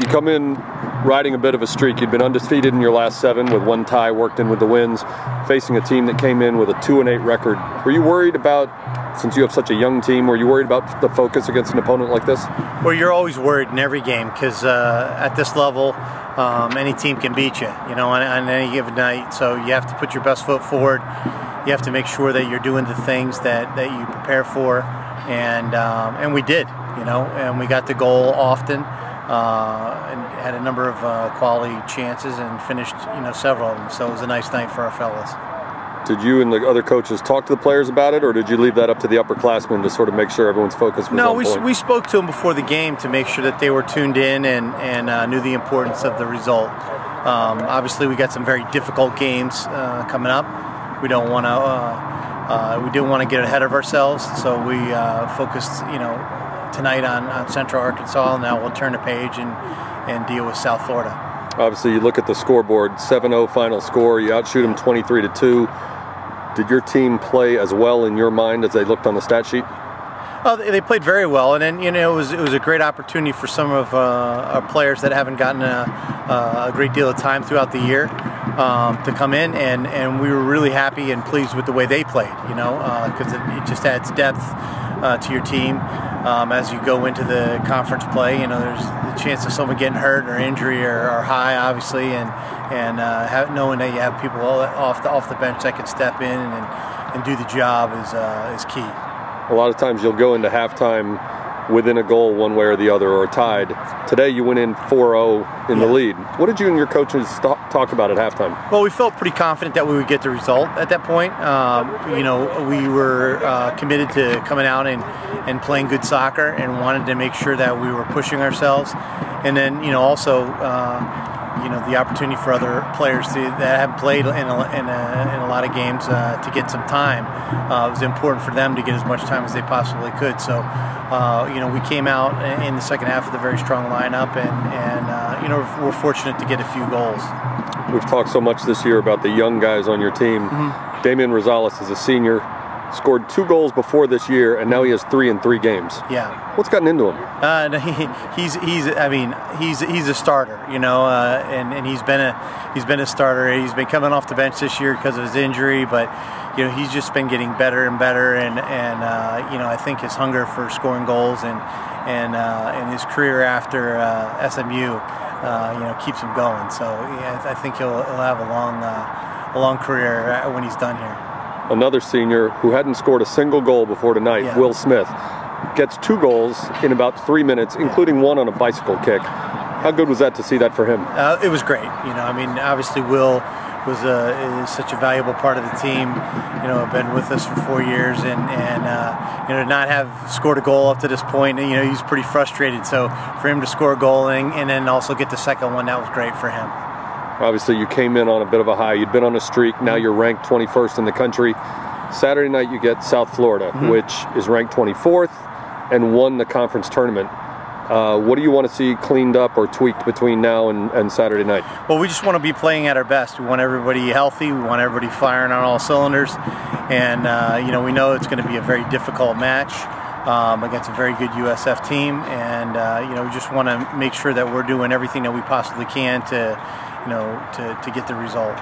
you come in riding a bit of a streak. You'd been undefeated in your last seven with one tie worked in with the wins, facing a team that came in with a two and eight record. Were you worried about, since you have such a young team, were you worried about the focus against an opponent like this? Well, you're always worried in every game because uh, at this level, um, any team can beat you, you know, on, on any given night. So you have to put your best foot forward. You have to make sure that you're doing the things that, that you prepare for, and um, and we did, you know, and we got the goal often uh, and had a number of uh, quality chances and finished you know several of them. So it was a nice night for our fellas. Did you and the other coaches talk to the players about it, or did you leave that up to the upperclassmen to sort of make sure everyone's focus was no, on we, point? we spoke to them before the game to make sure that they were tuned in and, and uh, knew the importance of the result. Um, obviously, we got some very difficult games uh, coming up. We don't want to. Uh, uh, we didn't want to get ahead of ourselves, so we uh, focused, you know, tonight on, on Central Arkansas. Now we'll turn the page and, and deal with South Florida. Obviously, you look at the scoreboard 7 0 final score, you outshoot them 23 to 2. Did your team play as well in your mind as they looked on the stat sheet? Oh, they played very well, and then you know it was it was a great opportunity for some of uh, our players that haven't gotten a, a, great deal of time throughout the year um, to come in, and, and we were really happy and pleased with the way they played. You know, because uh, it, it, just adds depth uh, to your team um, as you go into the conference play. You know, there's the chance of someone getting hurt or injury are, are high, obviously, and and uh, have, knowing that you have people off the off the bench that can step in and, and do the job is uh, is key. A lot of times you'll go into halftime within a goal one way or the other or tied. Today you went in 4-0 in yeah. the lead. What did you and your coaches talk about at halftime? Well, we felt pretty confident that we would get the result at that point. Um, you know, we were uh, committed to coming out and, and playing good soccer and wanted to make sure that we were pushing ourselves. And then, you know, also uh, you know the opportunity for other players to, that have played in a, in a, in a lot of games uh, to get some time. Uh, it was important for them to get as much time as they possibly could. So, uh, you know, we came out in the second half with a very strong lineup, and and uh, you know we're fortunate to get a few goals. We've talked so much this year about the young guys on your team. Mm-hmm. Damian Rosales is a senior scored two goals before this year, and now he has three in three games. Yeah. What's gotten into him? Uh, he, he's he's I mean he's he's a starter, you know, uh, and and he's been a he's been a starter. He's been coming off the bench this year because of his injury, but you know he's just been getting better and better, and and uh, you know I think his hunger for scoring goals and and uh, and his career after uh, SMU, uh, you know, keeps him going. So yeah, I think he'll, he'll have a long a long career when he's done here another senior who hadn't scored a single goal before tonight, yeah. Will Smith, gets two goals in about three minutes, including one on a bicycle kick. How good was that to see that for him? Uh, it was great. You know, I mean, obviously Will was a, is such a valuable part of the team. You know, been with us for four years, and and uh, you know, not have scored a goal up to this point. You know, he's pretty frustrated. So for him to score a goal and, and then also get the second one, that was great for him. Obviously, you came in on a bit of a high. You'd been on a streak. Now you're ranked 21st in the country. Saturday night, you get South Florida, mm-hmm. which is ranked 24th and won the conference tournament. Uh, what do you want to see cleaned up or tweaked between now and, and, Saturday night? Well, we just want to be playing at our best. We want everybody healthy. We want everybody firing on all cylinders. And, uh, you know, we know it's going to be a very difficult match um, against a very good USF team. And, uh, you know, we just want to make sure that we're doing everything that we possibly can to, you know, to, to get the result.